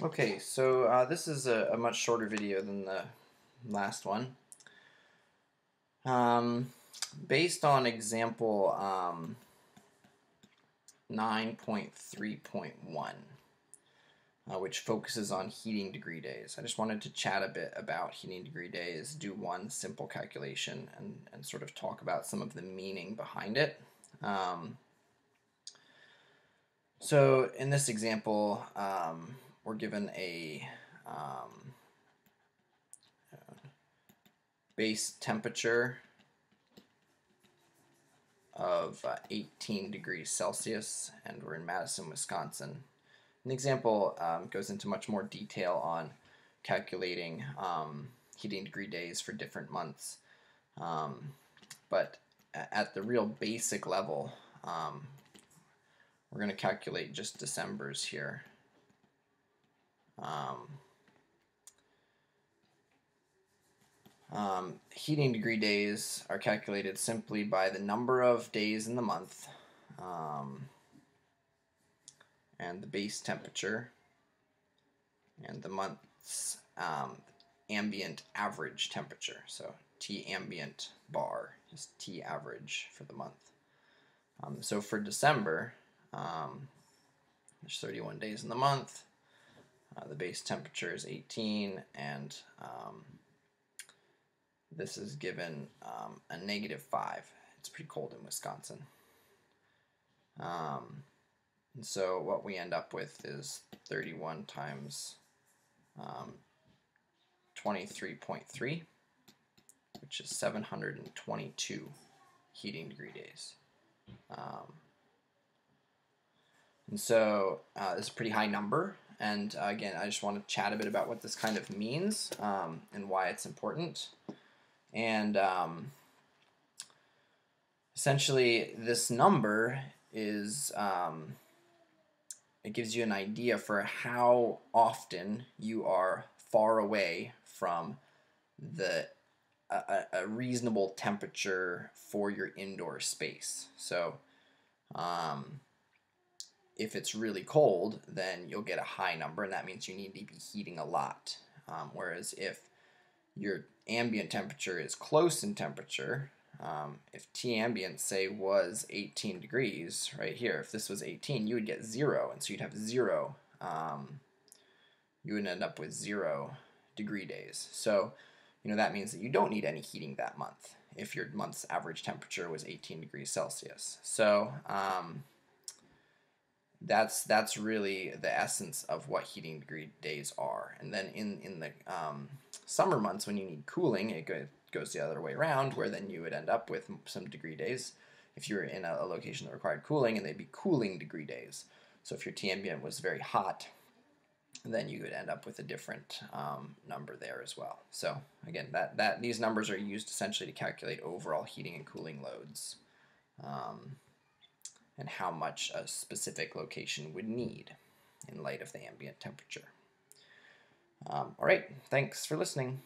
Okay, so uh, this is a, a, much shorter video than the last one. Um, based on example um, 9.3.1, uh, which focuses on heating degree days. I just wanted to chat a bit about heating degree days, do one simple calculation, and, and sort of talk about some of the meaning behind it. Um, so in this example, um, we're given a um, base temperature of uh, 18 degrees Celsius, and we're in Madison, Wisconsin. the example um, goes into much more detail on calculating um, heating degree days for different months. Um, but at the real basic level, um, we're going to calculate just December's here. Um, um, heating degree days are calculated simply by the number of days in the month um, and the base temperature and the month's um, ambient average temperature. So T ambient bar is T average for the month. Um, so for December, um, there's 31 days in the month. Uh, the base temperature is 18, and um, this is given um, a negative 5. It's pretty cold in Wisconsin. Um, and so what we end up with is 31 times 23.3, um, which is 722 heating degree days. And so uh, is a pretty high number. And uh, again, I just want to chat a bit about what this kind of means um, and why it's important. And um, essentially, this number is um, it gives you an idea for how often you are far away from the a, a reasonable temperature for your indoor space. So. Um, if it's really cold, then you'll get a high number, and that means you need to be heating a lot. Um, whereas if your ambient temperature is close in temperature, um, if T ambient, say, was 18 degrees, right here, if this was 18, you would get zero, and so you'd have zero. Um, you would end up with zero degree days. So, you know, that means that you don't need any heating that month if your month's average temperature was 18 degrees Celsius. So, um, that's that's really the essence of what heating degree days are. And then in in the um, summer months when you need cooling, it go, goes the other way around, where then you would end up with some degree days if you're in a, a location that required cooling, and they'd be cooling degree days. So if your T ambient was very hot, then you would end up with a different um, number there as well. So again, that, that these numbers are used essentially to calculate overall heating and cooling loads. Um, and how much a specific location would need in light of the ambient temperature. Um, all right, thanks for listening.